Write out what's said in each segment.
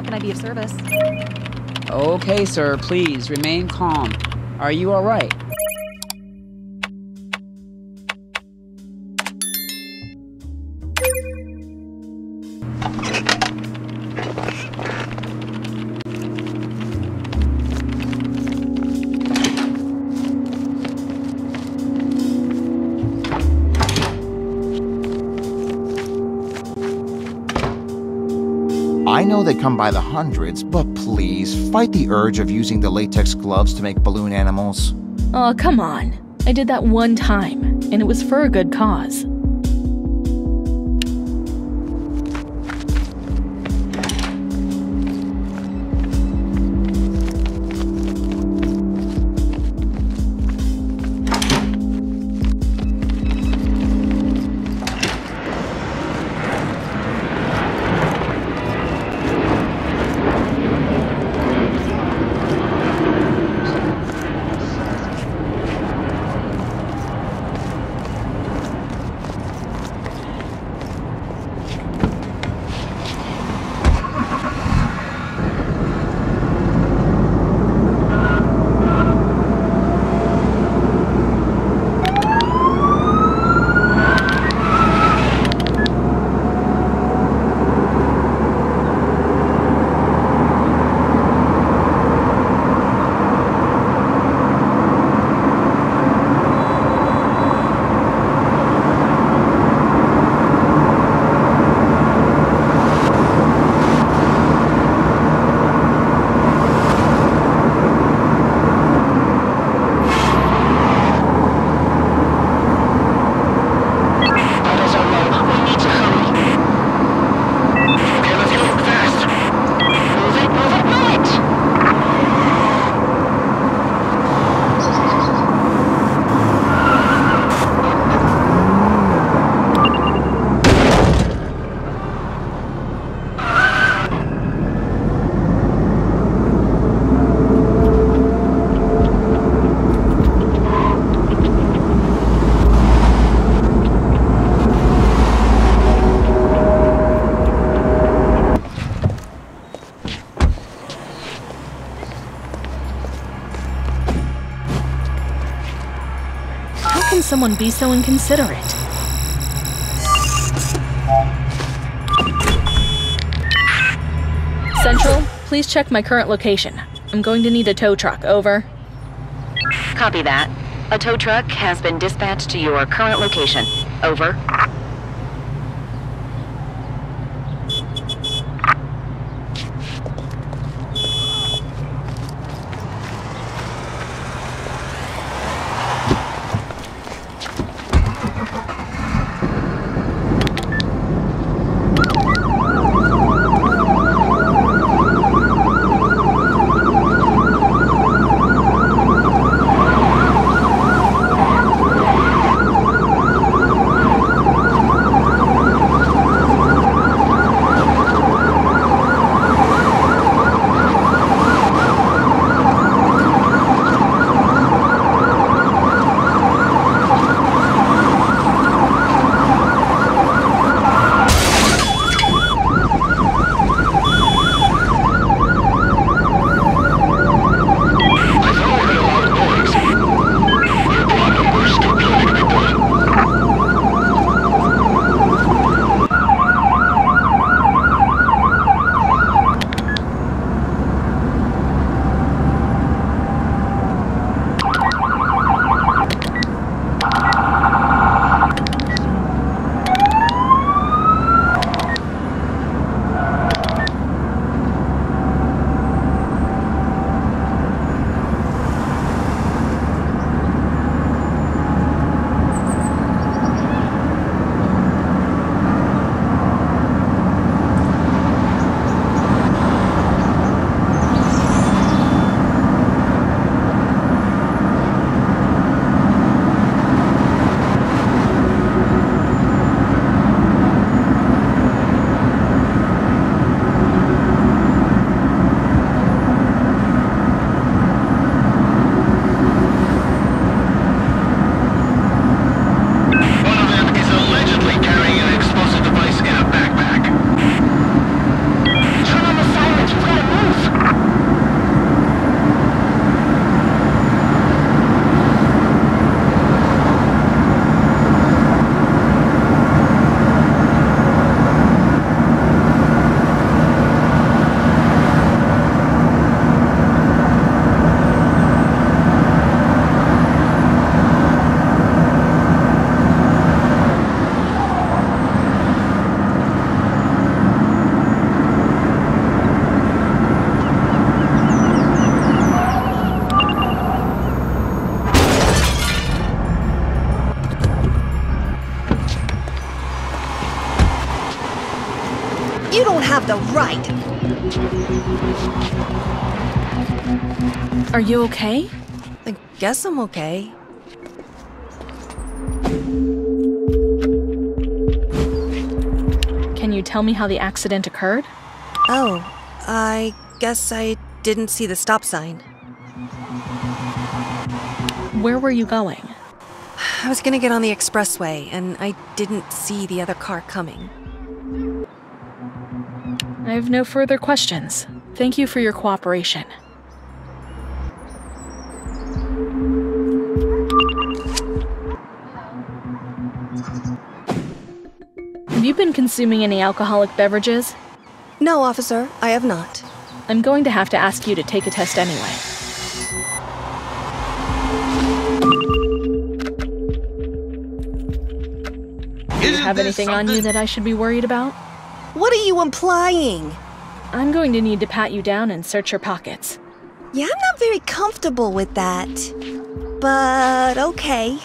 How can I be of service? Okay, sir, please remain calm. Are you alright? I know they come by the hundreds, but please, fight the urge of using the latex gloves to make balloon animals. Oh, come on. I did that one time, and it was for a good cause. Someone be so inconsiderate? Central, please check my current location. I'm going to need a tow truck. Over. Copy that. A tow truck has been dispatched to your current location. Over. The right. Are you okay? I guess I'm okay. Can you tell me how the accident occurred? Oh, I guess I didn't see the stop sign. Where were you going? I was gonna get on the expressway, and I didn't see the other car coming. I have no further questions. Thank you for your cooperation. Have you been consuming any alcoholic beverages? No, officer, I have not. I'm going to have to ask you to take a test anyway. Do you have anything on you that I should be worried about? What are you implying? I'm going to need to pat you down and search your pockets. Yeah, I'm not very comfortable with that. But okay.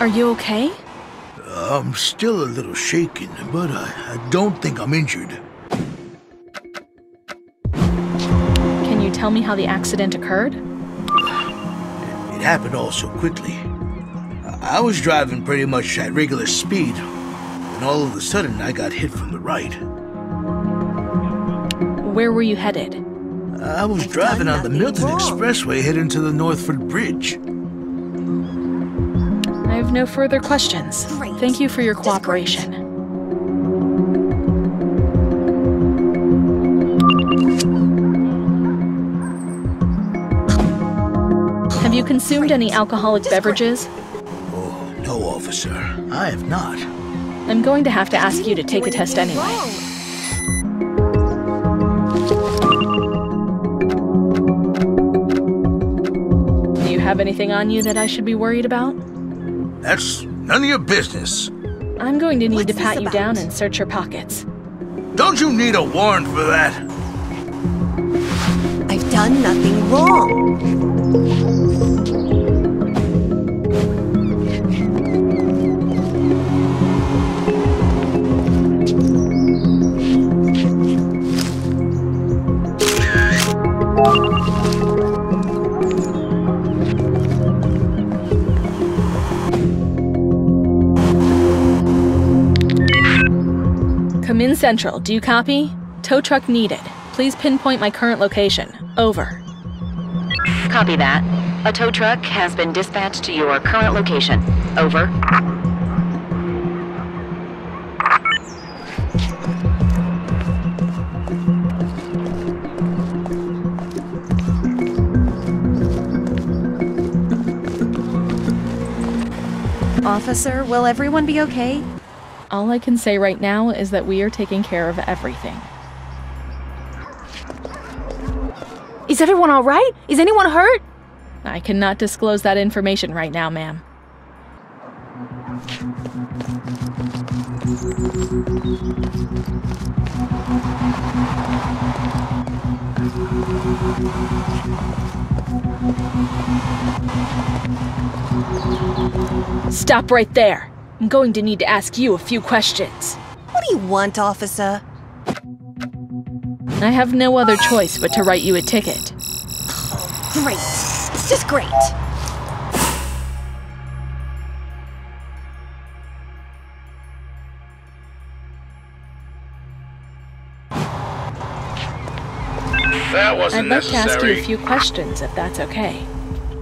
Are you okay? I'm still a little shaken, but I, I don't think I'm injured. Tell me how the accident occurred? It happened all so quickly. I I was driving pretty much at regular speed, and all of a sudden I got hit from the right. Where were you headed? I was driving on the Milton wrong. Expressway heading to the Northford Bridge. I have no further questions. Great. Thank you for your Just great. cooperation. You consumed any alcoholic beverages? Oh, no, officer. I have not. I'm going to have to ask you to take a test anyway. Do you have anything on you that I should be worried about? That's none of your business. I'm going to need What's to pat you down and search your pockets. Don't you need a warrant for that? I've done nothing wrong. Come in Central. Do you copy? Tow truck needed. Please pinpoint my current location. Over. Copy that. A tow truck has been dispatched to your current location. Over. Officer, will everyone be okay? All I can say right now is that we are taking care of everything. Is everyone all right? Is anyone hurt? I cannot disclose that information right now, ma'am. Stop right there. I'm going to need to ask you a few questions. What do you want, officer? I have no other choice but to write you a ticket. Great. It's just great. That I'd wasn't like to ask you a few questions if that's okay.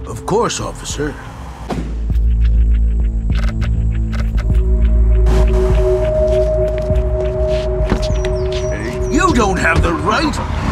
Of course, officer. You don't have the right